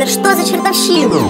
Александр, что за чертовщина?